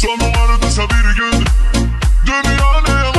Sonu vardıysa bir gün. Dünya neye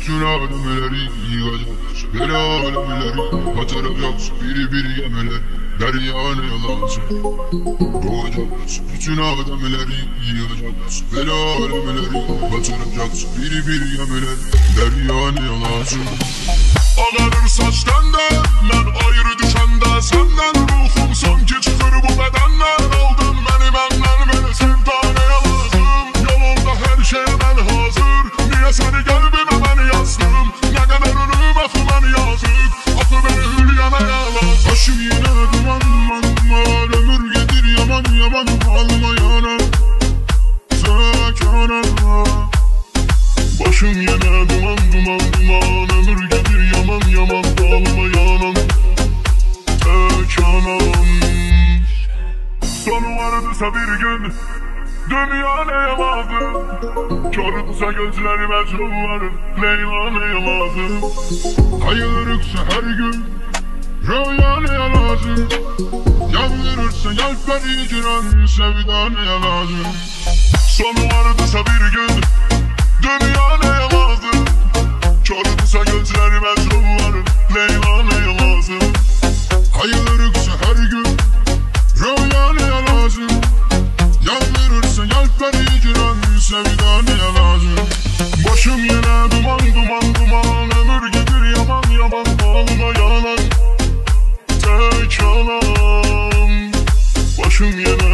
Bütün alemeleri yıkacaksın Beni alemeleri Bataracaksın biri biri yemeleri Derya ne lazım Doğacaksın bütün alemeleri yıkacaksın Beni alemeleri Bataracaksın biri biri yemeleri Derya ne lazım Ağarır yaman Alma yana Tek yana Başım yine duman duman duman. Ömür gelir yaman yaman. Dağlıma yanan Tek anam Sonu vardıysa bir gün Dünya neye lazım Körüdüse gözleri mecnunların Leyla neye lazım Hayırlıksa her gün Rüya neye lazım Yandırırsa yelpleri ciran Sevda neye lazım Sonu vardıysa bir gün. Dünya neye lazım Körüdüse gözleri mecnunların Leyla neye lazım Hayırlıksa her gün. Rüya neye lazım Yandırırsa yelpleri ciran Sevda neye lazım Başım yine duman duman duman Ömür gelir yaman yaman. Ağlıma yalan Chumiano.